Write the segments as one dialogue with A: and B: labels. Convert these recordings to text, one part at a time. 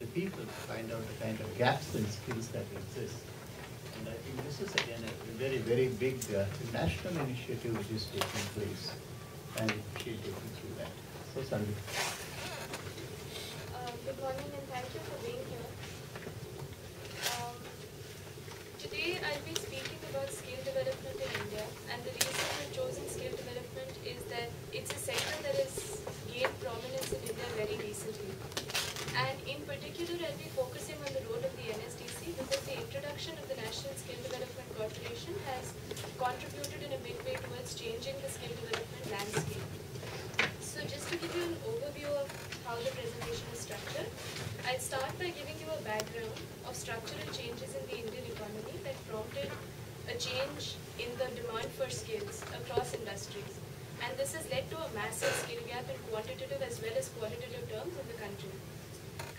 A: the people to find out the kind of gaps in skills that exist. And I think this is again a very, very big uh, national initiative which is taking place. And she'll take you through that. So, Sandy.
B: Uh, Good morning and thank you for being here. Um, Today I'll be speaking about skill development in India and the reason I've chosen skill development is that it's a sector that has gained prominence in India very recently. And in particular I'll be focusing on the role of the NSDC because the introduction of the National Skill Development Corporation has contributed in a big way towards changing the skill development landscape. So just to give you an overview of how the presentation is structured, I'll start by giving you a background of structural changes in the Indian economy that prompted a change in the demand for skills across industries. And this has led to a massive skill gap in quantitative as well as qualitative terms in the country.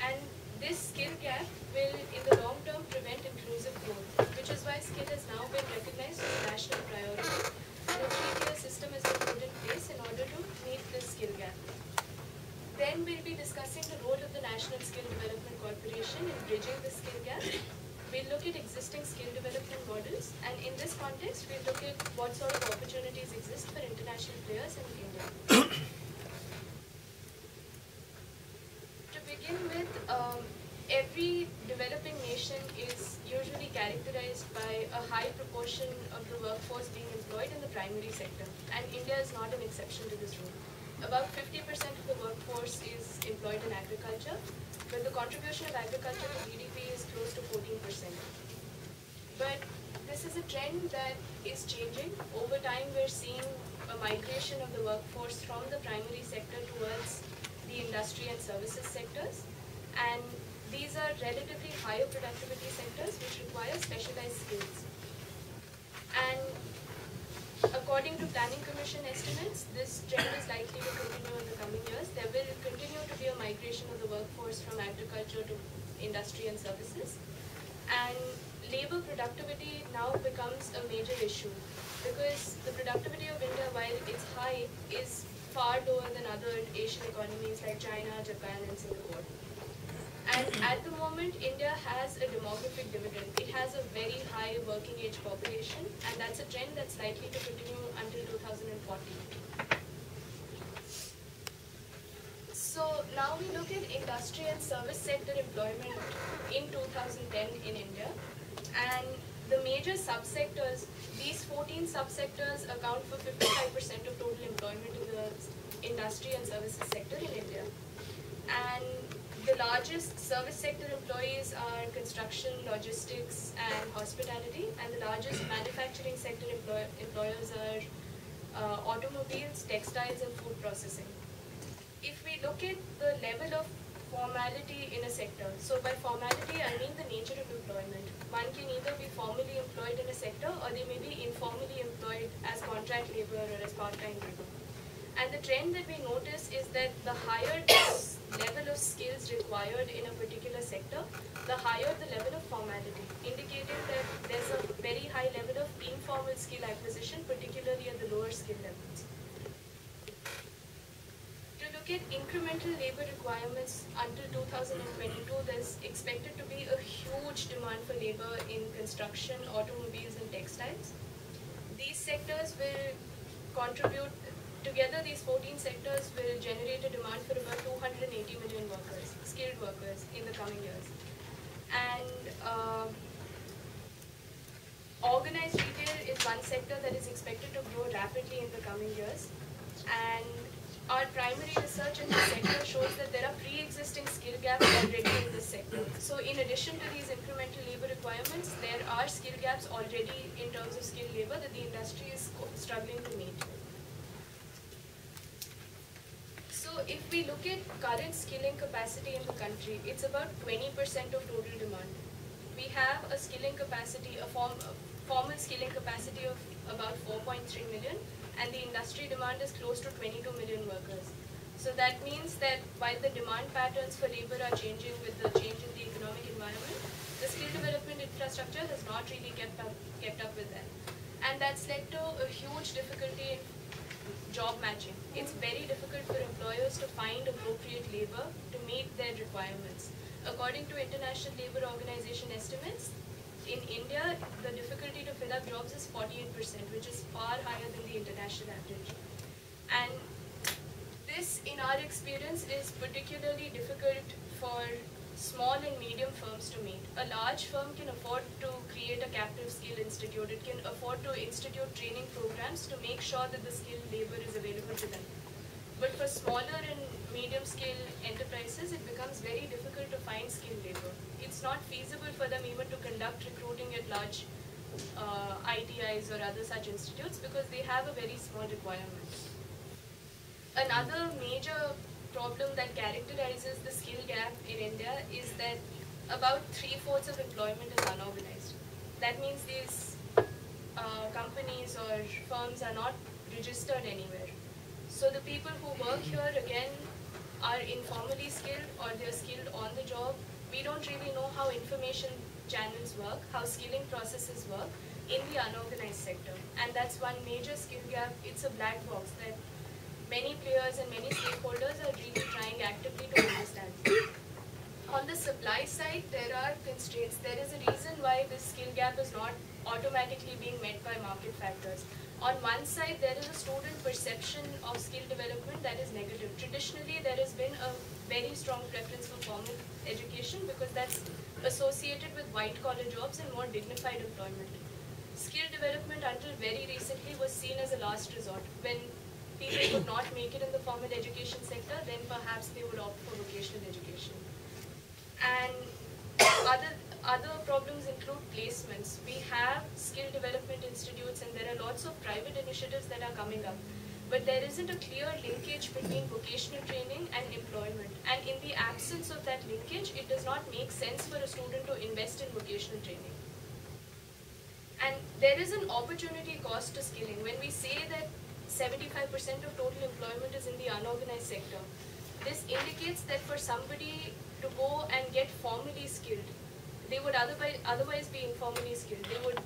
B: And this skill gap will, in the long term, prevent inclusive growth, which is why skill has now been recognized as a national priority. And a three-tier system has been put in place in order to meet this skill gap. Then we'll be discussing the role of the National Skill Development Corporation in bridging the skill gap. We'll look at existing skill development models, and in this context, we'll look at what sort of opportunities exist for international players in India. To begin with, every developing nation is usually characterized by a high proportion of the workforce being employed in the primary sector, and India is not an exception to this rule. About 50% of the workforce is employed in agriculture, but the contribution of agriculture to GDP is close to 14%. But this is a trend that is changing. Over time, we're seeing a migration of the workforce from the primary sector towards the industry and services sectors. And these are relatively higher productivity sectors which require specialized skills. And according to Planning Commission estimates, this trend is likely to continue in the coming years. There will continue to be a migration of the workforce from agriculture to industry and services. And labor productivity now becomes a major issue because the productivity of India, while it's high, is far lower than other Asian economies like China, Japan, and Singapore. And at the moment, India has a demographic dividend. It has a very high working age population, and that's a trend that's likely to continue until 2040. So now we look at industry and service sector employment in 2010 in India. And the major subsectors, these 14 subsectors account for 55% of total employment in the industry and services sector in India. And the largest service sector employees are construction, logistics, and hospitality, and the largest manufacturing sector employ employers are uh, automobiles, textiles, and food processing. If we look at the level of formality in a sector, so by formality I mean the nature of employment. One can either be formally employed in a sector or they may be informally employed as contract labor or as part-time labor. And the trend that we notice is that the higher level of skills required in a particular sector, the higher the level of formality, indicating that there's a very high level of informal skill acquisition, particularly at the lower skill levels. To look at incremental labor requirements until 2022, there's expected to be a huge demand for labor in construction, automobiles, and textiles. These sectors will contribute Together, these 14 sectors will generate a demand for about 280 million workers, skilled workers, in the coming years. And uh, organized retail is one sector that is expected to grow rapidly in the coming years. And our primary research in this sector shows that there are pre-existing skill gaps already in this sector. So in addition to these incremental labor requirements, there are skill gaps already in terms of skilled labor that the industry is struggling to meet. So if we look at current skilling capacity in the country, it's about 20% of total demand. We have a skilling capacity, a, form, a formal skilling capacity of about 4.3 million, and the industry demand is close to 22 million workers. So that means that while the demand patterns for labor are changing with the change in the economic environment, the skill development infrastructure has not really kept up, kept up with that. And that's led to a huge difficulty in job matching. It's very difficult for employers to find appropriate labor to meet their requirements. According to International Labour Organization estimates, in India, the difficulty to fill up jobs is 48%, which is far higher than the international average. And this, in our experience, is particularly difficult for small and medium firms to meet. A large firm can afford to create a captive skill institute. It can afford to institute training programs to make sure that the skilled labor is available to them. But for smaller and medium scale enterprises, it becomes very difficult to find skilled labor. It's not feasible for them even to conduct recruiting at large uh, ITIs or other such institutes because they have a very small requirement. Another major problem that characterizes the skill gap in India is that about three-fourths of employment is unorganized. That means these uh, companies or firms are not registered anywhere. So the people who work here again are informally skilled or they're skilled on the job. We don't really know how information channels work, how skilling processes work in the unorganized sector. And that's one major skill gap. It's a black box that many players and many stakeholders are really trying actively to understand. On the supply side, there are constraints. There is a reason why this skill gap is not automatically being met by market factors. On one side, there is a student perception of skill development that is negative. Traditionally, there has been a very strong preference for formal education because that's associated with white-collar jobs and more dignified employment. Skill development until very recently was seen as a last resort. When people could not make it in the formal education sector, then perhaps they would opt for vocational education. And other other problems include placements. We have skill development institutes and there are lots of private initiatives that are coming up. But there isn't a clear linkage between vocational training and employment. And in the absence of that linkage, it does not make sense for a student to invest in vocational training. And there is an opportunity cost to skilling. When we say that 75% of total employment is in the unorganized sector. This indicates that for somebody to go and get formally skilled, they would otherwise, otherwise be informally skilled. They would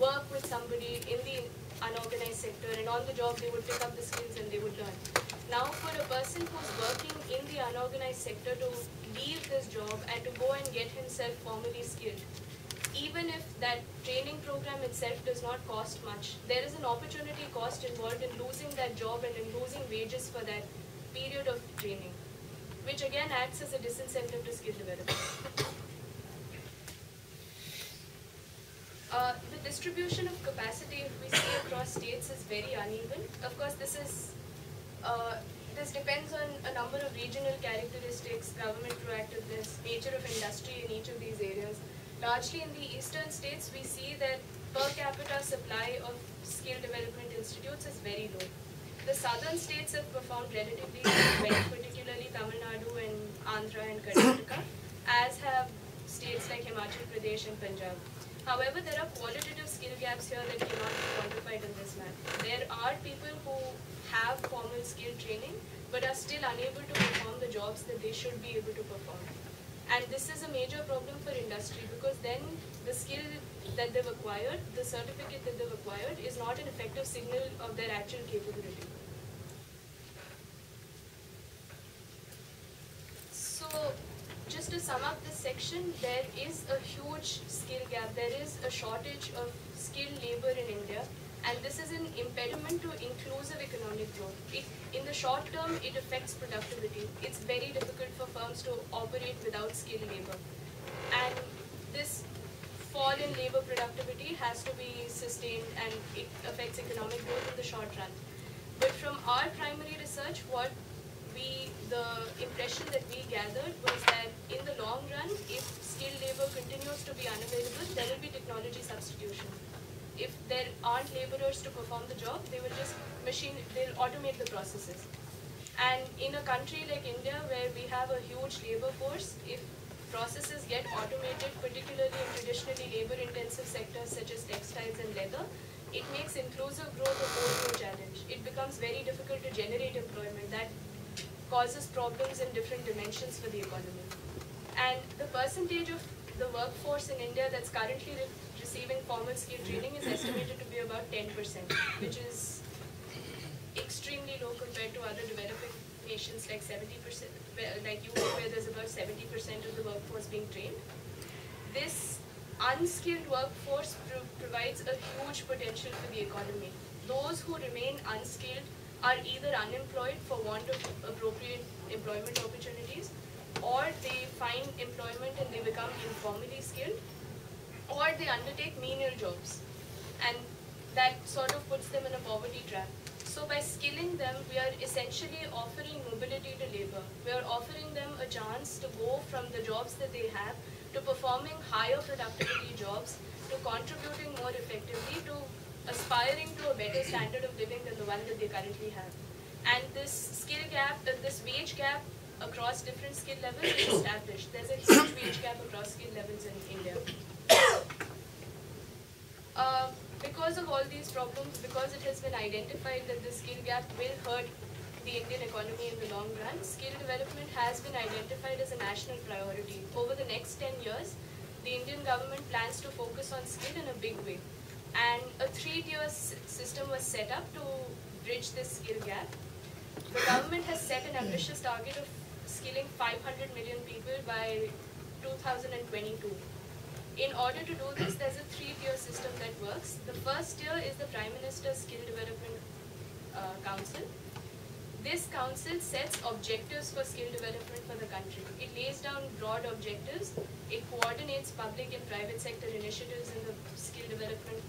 B: work with somebody in the unorganized sector and on the job they would pick up the skills and they would learn. Now for a person who's working in the unorganized sector to leave this job and to go and get himself formally skilled, even if that training program itself does not cost much, there is an opportunity cost involved in losing that job and in losing wages for that period of training, which again acts as a disincentive to skill development. Uh, the distribution of capacity, we see across states, is very uneven. Of course, this is uh, this depends on a number of regional characteristics, government proactiveness, nature of industry in each of these areas. Largely in the eastern states, we see that per capita supply of skill development institutes is very low. The southern states have performed relatively well, particularly Tamil Nadu and Andhra and Karnataka, as have states like Himachal Pradesh and Punjab. However, there are qualitative skill gaps here that cannot be quantified in this map. There are people who have formal skill training but are still unable to perform the jobs that they should be able to perform. And this is a major problem for industry because then the skill that they've acquired, the certificate that they've acquired is not an effective signal of their actual capability. So just to sum up this section, there is a huge skill gap. There is a shortage of skilled labor in India and this is an impediment to inclusive economic growth. It, in the short term, it affects productivity. It's very difficult for firms to operate without skilled labor. And this fall in labor productivity has to be sustained and it affects economic growth in the short run. But from our primary research, what we, the impression that we gathered was that in the long run, if skilled labor continues to be unavailable, there will be technology substitution if there aren't laborers to perform the job, they will just machine, they'll automate the processes. And in a country like India where we have a huge labor force, if processes get automated, particularly in traditionally labor-intensive sectors such as textiles and leather, it makes inclusive growth a whole new challenge. It becomes very difficult to generate employment. That causes problems in different dimensions for the economy. And the percentage of the workforce in India that's currently receiving formal skill training is estimated to be about 10%, which is extremely low compared to other developing nations like 70%. where, like you where there's about 70% of the workforce being trained. This unskilled workforce pro provides a huge potential for the economy. Those who remain unskilled are either unemployed for want of appropriate employment opportunities, or they find employment and they become informally skilled, or they undertake menial jobs. And that sort of puts them in a poverty trap. So by skilling them, we are essentially offering mobility to labor. We are offering them a chance to go from the jobs that they have to performing higher productivity jobs, to contributing more effectively, to aspiring to a better standard of living than the one that they currently have. And this skill gap, uh, this wage gap across different skill levels is established. There's a huge wage gap across skill levels in India. Uh, because of all these problems, because it has been identified that the skill gap will hurt the Indian economy in the long run, skill development has been identified as a national priority. Over the next 10 years, the Indian government plans to focus on skill in a big way. And a three-tier system was set up to bridge this skill gap. The government has set an ambitious target of skilling 500 million people by 2022. In order to do this, there's a three-tier system that works. The first tier is the Prime Minister's Skill Development uh, Council. This council sets objectives for skill development for the country. It lays down broad objectives. It coordinates public and private sector initiatives in the skill development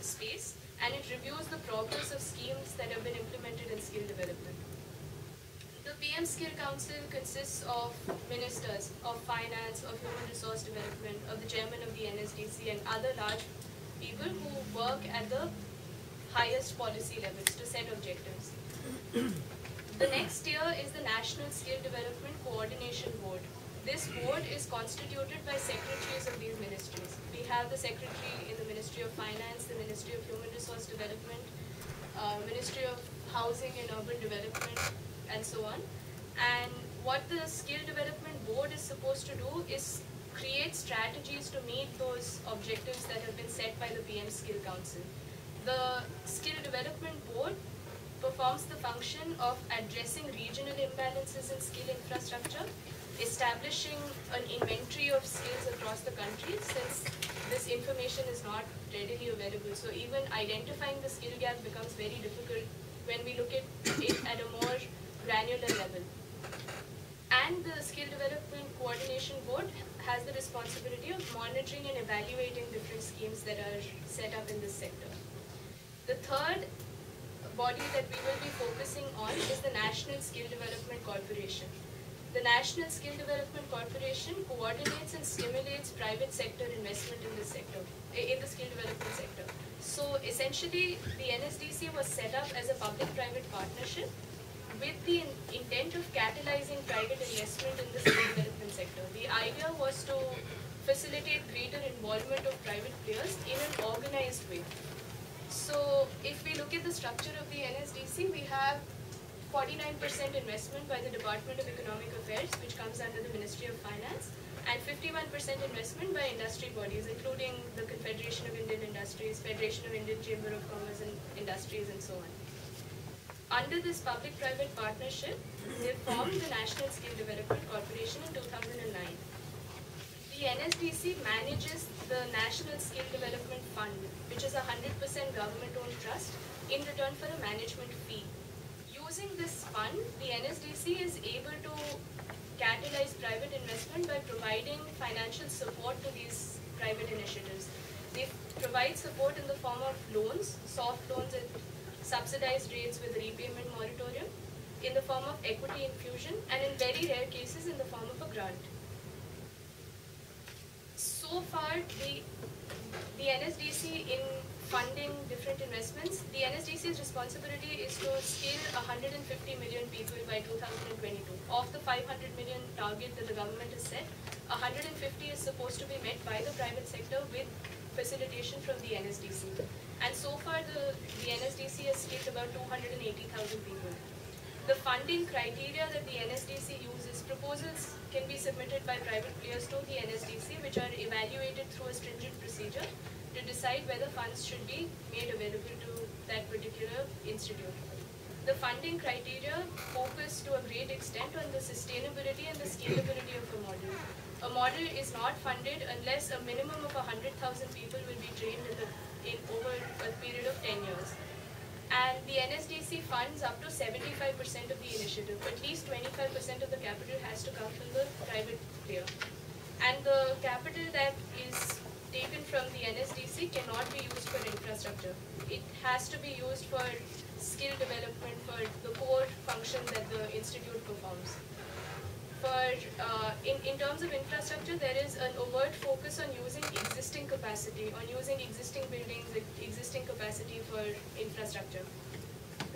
B: space, and it reviews the progress of schemes that have been implemented in skill development. The PM Skill Council consists of ministers of finance, of human resource development, of the chairman of the NSDC and other large people who work at the highest policy levels to set objectives. the next tier is the National Skill Development Coordination Board. This board is constituted by secretaries of these ministries. We have the secretary in the Ministry of Finance, the Ministry of Human Resource Development, uh, Ministry of Housing and Urban Development, and so on. And what the skill development board is supposed to do is create strategies to meet those objectives that have been set by the PM Skill Council. The skill development board performs the function of addressing regional imbalances in skill infrastructure, establishing an inventory of skills across the country since this information is not readily available. So even identifying the skill gap becomes very difficult when we look at it at a more granular level. And the Skill Development Coordination Board has the responsibility of monitoring and evaluating different schemes that are set up in this sector. The third body that we will be focusing on is the National Skill Development Corporation. The National Skill Development Corporation coordinates and stimulates private sector investment in this sector, eh, in the skill development sector. So essentially, the NSDC was set up as a public-private partnership with the intent of catalyzing private investment in the skill development sector. The idea was to facilitate greater involvement of private players in an organized way. So if we look at the structure of the NSDC, we have 49% investment by the Department of Economic Affairs, which comes under the Ministry of Finance, and 51% investment by industry bodies, including the Confederation of Indian Industries, Federation of Indian Chamber of Commerce and Industries, and so on. Under this public-private partnership, they formed the National Skill Development Corporation in 2009. The NSDC manages the National Skill Development Fund, which is a 100% government-owned trust, in return for a management fee. Using this fund, the NSDC is able to catalyze private investment by providing financial support to these private initiatives. They provide support in the form of loans, soft loans subsidized rates with repayment moratorium in the form of equity infusion and in very rare cases in the form of a grant. So far, the, the NSDC in funding different investments, the NSDC's responsibility is to scale 150 million people by 2022. Of the 500 million target that the government has set, 150 is supposed to be met by the private sector with facilitation from the NSDC. And so far, the, the NSDC has scaled about 280,000 people. The funding criteria that the NSDC uses, proposals can be submitted by private players to the NSDC, which are evaluated through a stringent procedure to decide whether funds should be made available to that particular institute. the funding criteria focus to a great extent on the sustainability and the scalability of a model. A model is not funded unless a minimum of 100,000 people will be trained in, the, in over a period of 10 years. And the NSDC funds up to 75% of the initiative. At least 25% of the capital has to come from the private player. And the capital that is taken from the NSDC cannot be used for infrastructure. It has to be used for skill development for the core function that the institute performs. For uh, in, in terms of infrastructure, there is an overt focus on using existing capacity, on using existing buildings, existing capacity for infrastructure.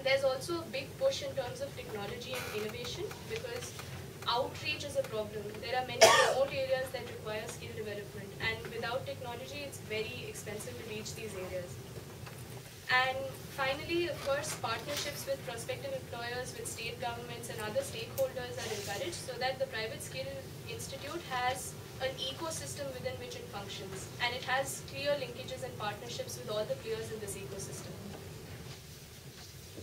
B: There's also a big push in terms of technology and innovation because outreach is a problem. There are many remote areas that require skill development and without technology it's very expensive to reach these areas. And finally, of course, partnerships with prospective employers, with state governments and other stakeholders are encouraged so that the Private Skill Institute has an ecosystem within which it functions and it has clear linkages and partnerships with all the players in this ecosystem.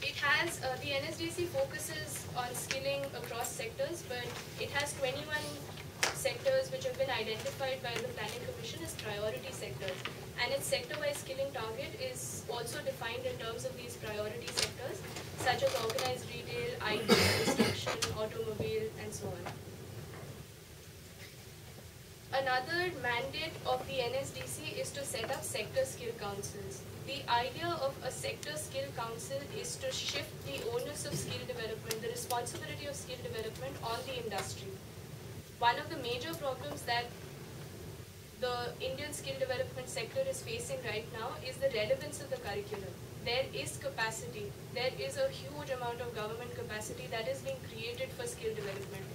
B: It has, uh, the NSDC focuses on skilling across sectors, but it has 21 sectors which have been identified by the Planning Commission as priority sectors. And its sector-wise skilling target is also defined in terms of these priority sectors, such as organized retail, IT, construction, automobile, and so on. Another mandate of the NSDC is to set up sector skill councils. The idea of a sector skill council is to shift the onus of skill development, the responsibility of skill development on the industry. One of the major problems that the Indian skill development sector is facing right now is the relevance of the curriculum. There is capacity, there is a huge amount of government capacity that is being created for skill development.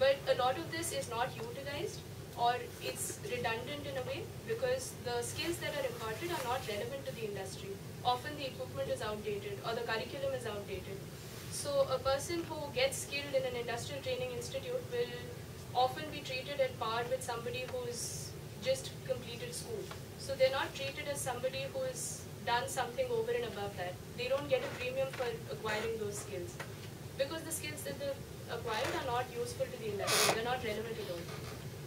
B: But a lot of this is not utilized or it's redundant in a way because the skills that are imparted are not relevant to the industry. Often the equipment is outdated or the curriculum is outdated. So a person who gets skilled in an industrial training institute will often be treated at par with somebody who's just completed school. So they're not treated as somebody who has done something over and above that. They don't get a premium for acquiring those skills because the skills that they've acquired are not useful to the industry. They're not relevant at all.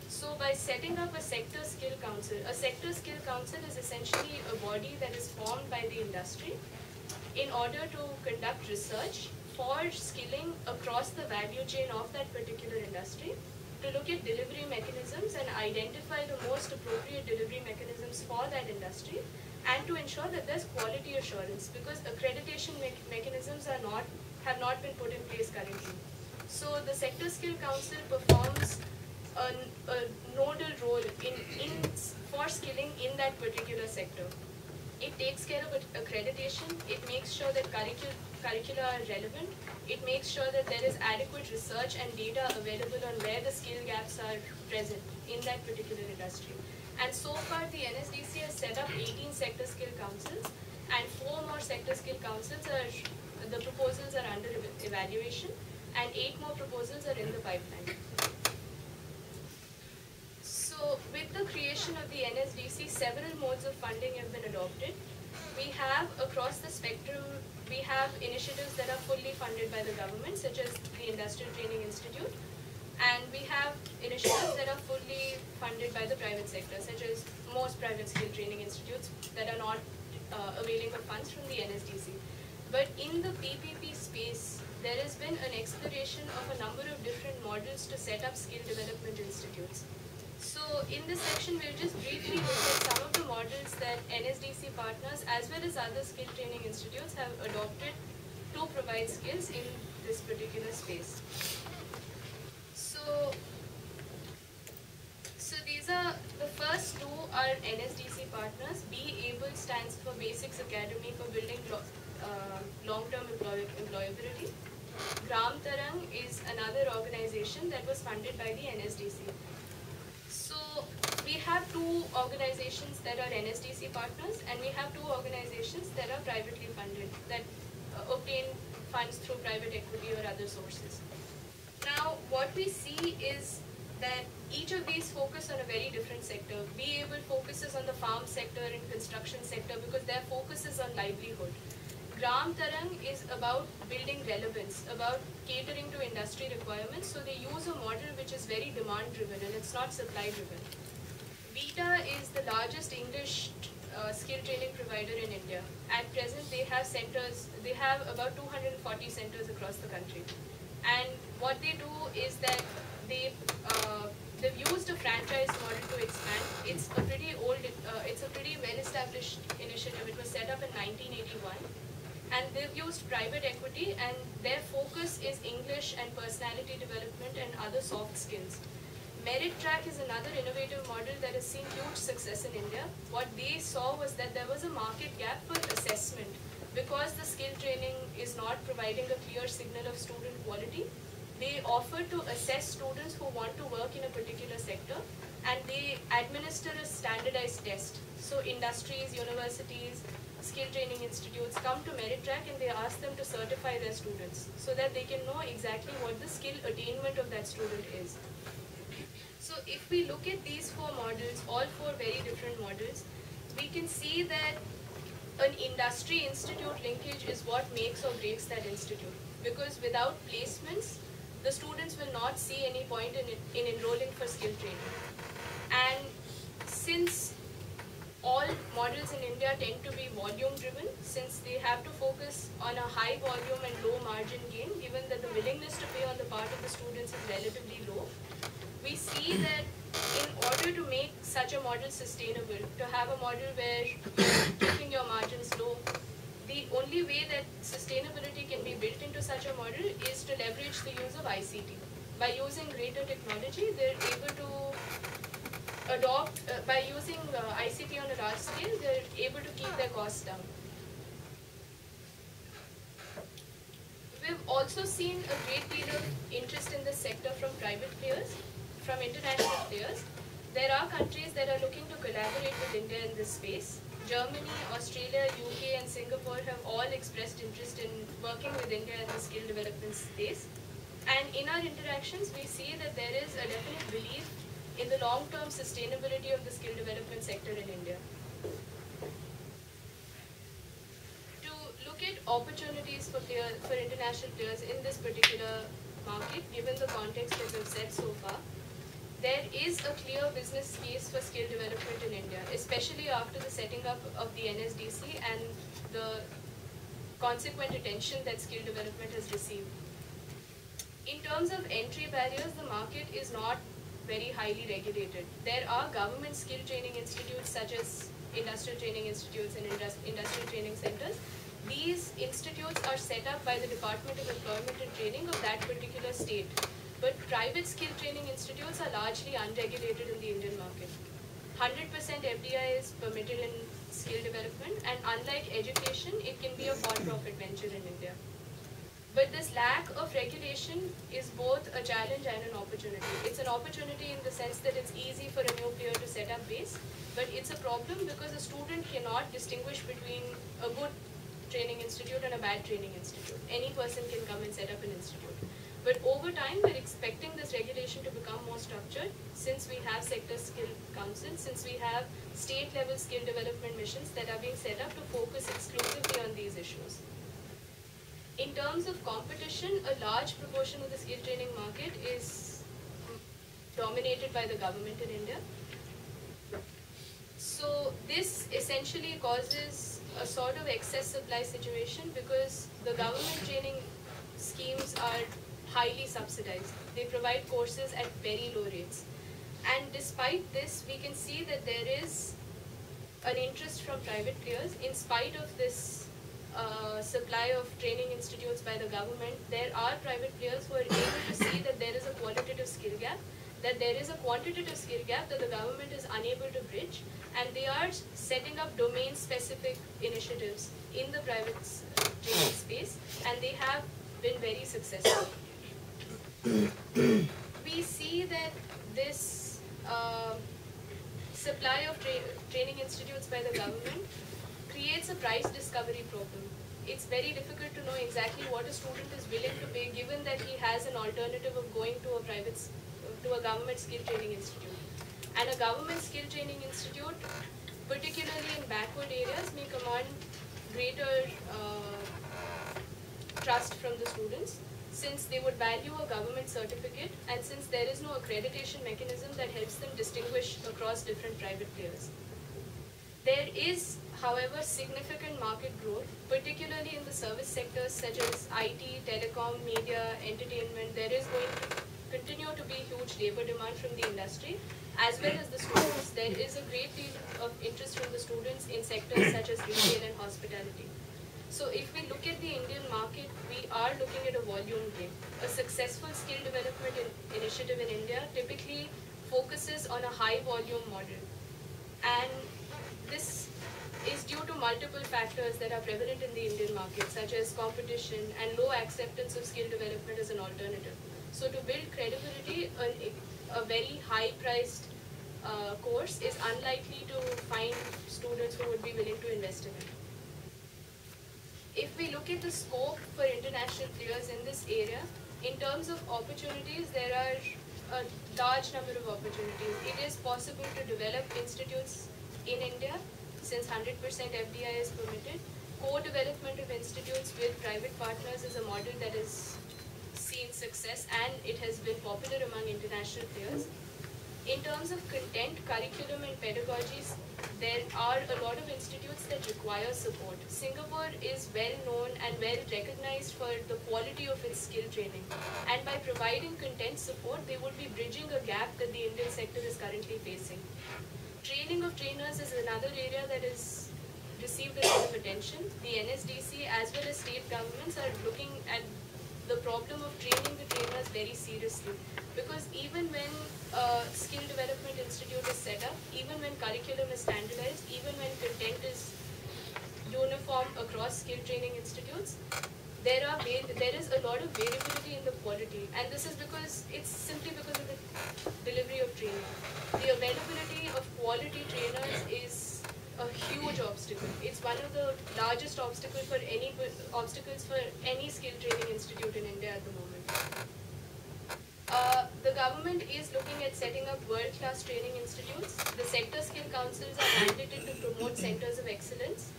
B: So by setting up a sector skill council, a sector skill council is essentially a body that is formed by the industry in order to conduct research for skilling across the value chain of that particular industry to look at delivery mechanisms and identify the most appropriate delivery mechanisms for that industry and to ensure that there's quality assurance because accreditation me mechanisms are not have not been put in place currently. So the Sector Skill Council performs a, a nodal role in, in for skilling in that particular sector. It takes care of accreditation, it makes sure that curricul curricula are relevant, it makes sure that there is adequate research and data available on where the skill gaps are present in that particular industry. And so far the NSDC has set up 18 sector skill councils and four more sector skill councils are, the proposals are under evaluation and eight more proposals are in the pipeline. So with the creation of the NSDC, several modes of funding have been adopted. We have across the spectrum, we have initiatives that are fully funded by the government, such as the Industrial Training Institute, and we have initiatives that are fully funded by the private sector, such as most private skill training institutes that are not uh, availing of funds from the NSDC. But in the PPP space, there has been an exploration of a number of different models to set up skill development institutes. So in this section, we'll just briefly look at some of the models that NSDC partners as well as other skill training institutes have adopted to provide skills in this particular space. So, so these are, the first two are NSDC partners. B-ABLE stands for Basix Academy for building uh, long-term employ employability. Gram Tarang is another organization that was funded by the NSDC have two organizations that are NSDC partners and we have two organizations that are privately funded, that uh, obtain funds through private equity or other sources. Now, what we see is that each of these focus on a very different sector. B-ABLE focuses on the farm sector and construction sector because their focus is on livelihood. Gram Tarang is about building relevance, about catering to industry requirements. So they use a model which is very demand driven and it's not supply driven. VETA is the largest English uh, skill training provider in India. At present, they have centers, they have about 240 centers across the country. And what they do is that they, uh, they've used a franchise model to expand. It's a pretty old, uh, it's a pretty well-established initiative. It was set up in 1981. And they've used private equity and their focus is English and personality development and other soft skills. MeritTrac is another innovative model that has seen huge success in India. What they saw was that there was a market gap for assessment because the skill training is not providing a clear signal of student quality. They offer to assess students who want to work in a particular sector and they administer a standardized test. So industries, universities, skill training institutes come to MeritTrac and they ask them to certify their students so that they can know exactly what the skill attainment of that student is. So if we look at these four models, all four very different models, we can see that an industry institute linkage is what makes or breaks that institute. Because without placements, the students will not see any point in, in enrolling for skill training. And since all models in India tend to be volume driven, since they have to focus on a high volume and low margin gain, given that the willingness to pay on the part of the students is relatively low, we see that in order to make such a model sustainable, to have a model where you're keeping your margins low, the only way that sustainability can be built into such a model is to leverage the use of ICT. By using greater technology, they're able to adopt, uh, by using uh, ICT on a large scale, they're able to keep their costs down. We've also seen a great deal of interest in this sector from private players from international players. There are countries that are looking to collaborate with India in this space. Germany, Australia, UK and Singapore have all expressed interest in working with India in the skill development space. And in our interactions, we see that there is a definite belief in the long-term sustainability of the skill development sector in India. To look at opportunities for, player, for international players in this particular market, given the context that we've set so far, is a clear business case for skill development in India, especially after the setting up of the NSDC and the consequent attention that skill development has received. In terms of entry barriers, the market is not very highly regulated. There are government skill training institutes such as industrial training institutes and industrial training centers. These institutes are set up by the Department of Employment and Training of that particular state but private skill training institutes are largely unregulated in the Indian market. 100% FDI is permitted in skill development and unlike education, it can be a for-profit venture in India. But this lack of regulation is both a challenge and an opportunity. It's an opportunity in the sense that it's easy for a new player to set up base, but it's a problem because a student cannot distinguish between a good training institute and a bad training institute. Any person can come and set up an institute. But over time, we're expecting this regulation to become more structured since we have sector skill councils, since we have state level skill development missions that are being set up to focus exclusively on these issues. In terms of competition, a large proportion of the skill training market is dominated by the government in India. So this essentially causes a sort of excess supply situation because the government training schemes are highly subsidized. They provide courses at very low rates. And despite this, we can see that there is an interest from private players in spite of this uh, supply of training institutes by the government, there are private players who are able to see that there is a qualitative skill gap, that there is a quantitative skill gap that the government is unable to bridge, and they are setting up domain-specific initiatives in the private training space, and they have been very successful we see that this uh, supply of tra training institutes by the government creates a price discovery problem. It's very difficult to know exactly what a student is willing to pay given that he has an alternative of going to a private, to a government skill training institute. And a government skill training institute, particularly in backward areas, may command greater uh, trust from the students since they would value a government certificate and since there is no accreditation mechanism that helps them distinguish across different private players. There is, however, significant market growth, particularly in the service sectors such as IT, telecom, media, entertainment. There is going to continue to be huge labor demand from the industry as well as the students. There is a great deal of interest from the students in sectors such as retail and hospitality. So if we look at the Indian market, we are looking at a volume game. A successful skill development in initiative in India typically focuses on a high volume model. And this is due to multiple factors that are prevalent in the Indian market, such as competition and low acceptance of skill development as an alternative. So to build credibility, a, a very high-priced uh, course is unlikely to find students who would be willing to invest in it if we look at the scope for international players in this area, in terms of opportunities, there are a large number of opportunities. It is possible to develop institutes in India since 100% FDI is permitted. Co-development of institutes with private partners is a model that has seen success and it has been popular among international players. In terms of content, curriculum and pedagogies, there are a lot of institutes that require support. Singapore is well known and well recognized for the quality of its skill training. And by providing content support, they would be bridging a gap that the Indian sector is currently facing. Training of trainers is another area that is received a lot of attention. The NSDC as well as state governments are looking at the problem of training the trainers very seriously. Because even when a skill development institute is set up, even when curriculum is standardized, even when content is uniform across skill training institutes, there are there is a lot of variability in the quality, and this is because it's simply because of the delivery of training. The availability of quality trainers is a huge obstacle. It's one of the largest obstacles for any obstacles for any skill training institute in India at the moment. Uh, the government is looking at setting up world-class training institutes. The sector skill councils are mandated to promote centers of excellence.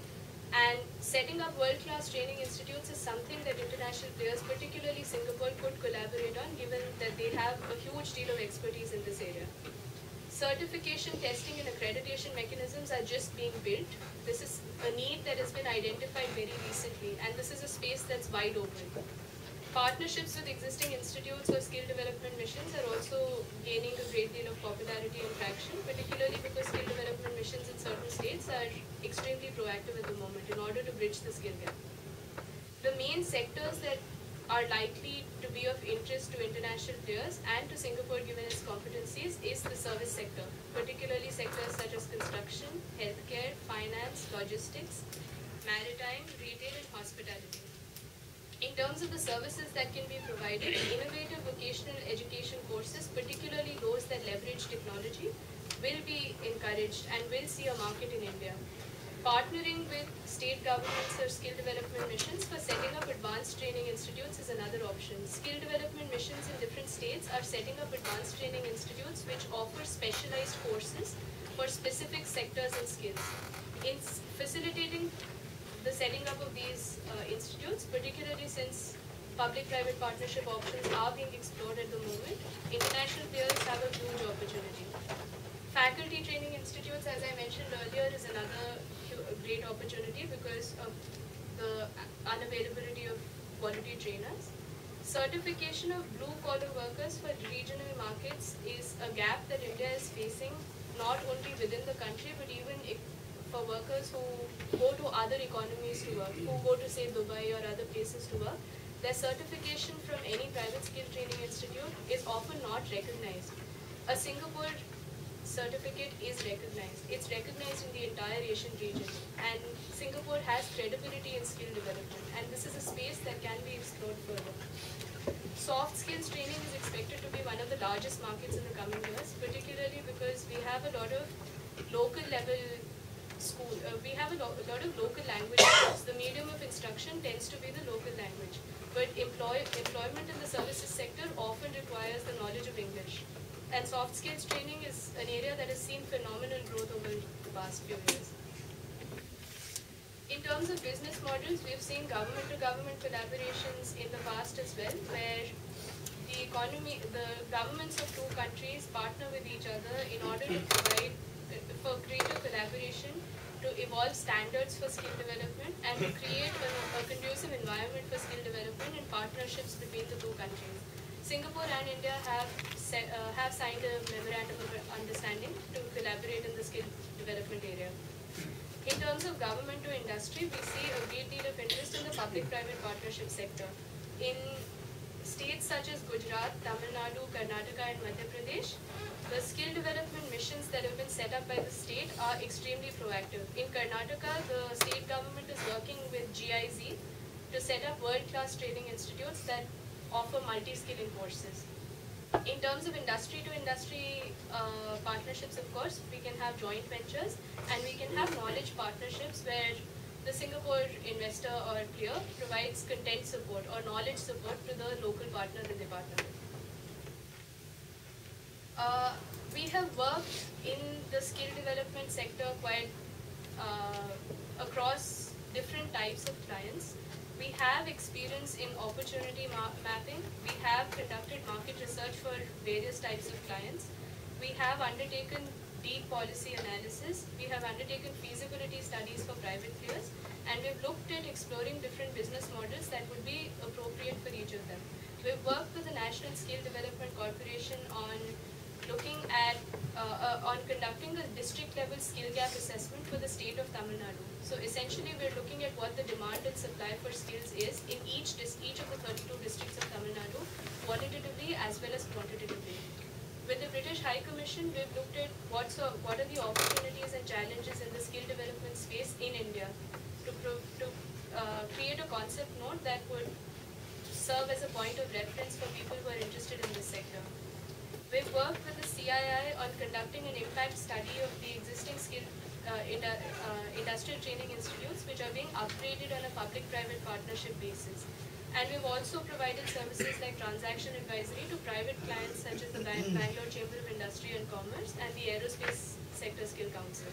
B: And setting up world-class training institutes is something that international players, particularly Singapore, could collaborate on given that they have a huge deal of expertise in this area. Certification, testing, and accreditation mechanisms are just being built. This is a need that has been identified very recently, and this is a space that's wide open. Partnerships with existing institutes or skill development missions are also gaining a great deal of popularity and traction, particularly because skill development missions in certain states are extremely proactive at the moment in order to bridge the skill gap. The main sectors that are likely to be of interest to international players and to Singapore given its competencies is the service sector, particularly sectors such as construction, healthcare, finance, logistics, maritime, retail and hospitality. In terms of the services that can be provided, innovative vocational education courses, particularly those that leverage technology, will be encouraged and will see a market in India partnering with state governments or skill development missions for setting up advanced training institutes is another option. Skill development missions in different states are setting up advanced training institutes which offer specialized courses for specific sectors and skills. In facilitating the setting up of these uh, institutes, particularly since public-private partnership options are being explored at the moment, international players have a huge opportunity. Faculty training institutes, as I mentioned earlier, is another great opportunity because of the unavailability of quality trainers. Certification of blue collar workers for regional markets is a gap that India is facing not only within the country but even for workers who go to other economies to work, who go to say Dubai or other places to work, their certification from any private skill training institute is often not recognized. A Singapore certificate is recognized. It's recognized in the entire Asian region. And Singapore has credibility in skill development. And this is a space that can be explored further. Soft skills training is expected to be one of the largest markets in the coming years, particularly because we have a lot of local level school, uh, we have a, lo a, lot of local languages. The medium of instruction tends to be the local language. But employ employment in the services sector often requires the knowledge of English. And soft skills training is an area that has seen phenomenal growth over the past few years. In terms of business models, we've seen government-to-government collaborations in the past as well, where the economy, the governments of two countries partner with each other in order to provide for greater collaboration to evolve standards for skill development and to create a, a conducive environment for skill development in partnerships between the two countries. Singapore and India have uh, have signed a memorandum of understanding to collaborate in the skill development area. In terms of government to industry, we see a great deal of interest in the public-private partnership sector. In states such as Gujarat, Tamil Nadu, Karnataka and Madhya Pradesh, the skill development missions that have been set up by the state are extremely proactive. In Karnataka, the state government is working with GIZ to set up world-class training institutes that offer multi-skilling courses. In terms of industry to industry uh, partnerships, of course, we can have joint ventures and we can have knowledge partnerships where the Singapore investor or player provides content support or knowledge support to the local partner they partner with. Uh, we have worked in the skill development sector quite uh, across different types of clients. We have experience in opportunity ma mapping. We have conducted market research for various types of clients. We have undertaken deep policy analysis. We have undertaken feasibility studies for private players. And we've looked at exploring different business models that would be appropriate for each of them. We've worked with the National Skill Development Corporation on looking at, uh, uh, on conducting a district level skill gap assessment for the state of Tamil Nadu. So essentially we're looking at what the demand and supply for skills is in each, each of the 32 districts of Tamil Nadu, qualitatively as well as quantitatively. With the British High Commission, we've looked at what's, what are the opportunities and challenges in the skill development space in India to, to uh, create a concept note that would serve as a point of reference for people who are interested in this sector. We've worked with the CII on conducting an impact study of the existing skill uh, in, uh, industrial training institutes which are being upgraded on a public-private partnership basis. And we've also provided services like transaction advisory to private clients such as the Bangalore Chamber of Industry and Commerce and the Aerospace Sector Skill Council.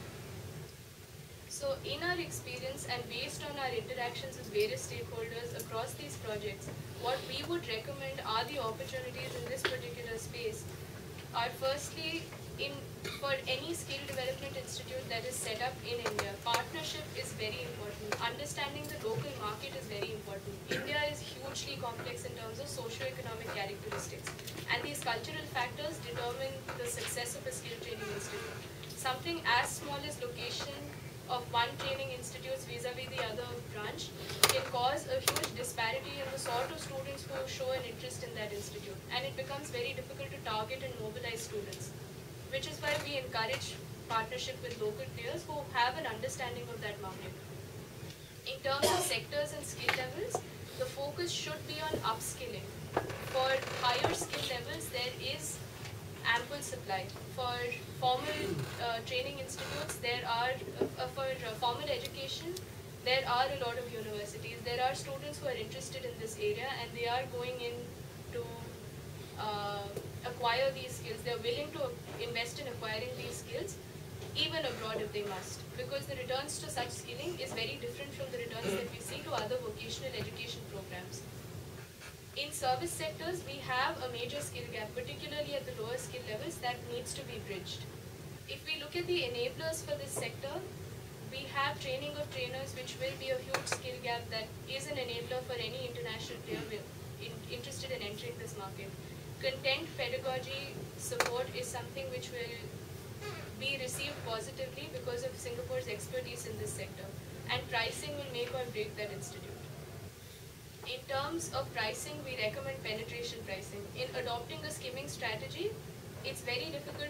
B: So in our experience and based on our interactions with various stakeholders across these projects, what we would recommend are the opportunities in this particular space are firstly in for any skill development institute that is set up in India, partnership is very important. Understanding the local market is very important. India is hugely complex in terms of socio-economic characteristics. And these cultural factors determine the success of a skill training institute. Something as small as location of one training institute vis-a-vis -vis the other branch can cause a huge disparity in the sort of students who show an interest in that institute. And it becomes very difficult to target and mobilize students, which is why we encourage partnership with local players who have an understanding of that market. In terms of sectors and skill levels, the focus should be on upskilling. For higher skill levels, there is ample supply. For formal uh, training institutes, there are, uh, for uh, formal education, there are a lot of universities. There are students who are interested in this area and they are going in to uh, acquire these skills. They're willing to invest in acquiring these skills even abroad if they must because the returns to such skilling is very different from the returns that we see to other vocational education programs in service sectors, we have a major skill gap, particularly at the lower skill levels, that needs to be bridged. If we look at the enablers for this sector, we have training of trainers, which will be a huge skill gap that is an enabler for any international player in, interested in entering this market. Content pedagogy support is something which will be received positively because of Singapore's expertise in this sector. And pricing will make or break that institute. In terms of pricing, we recommend penetration pricing. In adopting a skimming strategy, it's very difficult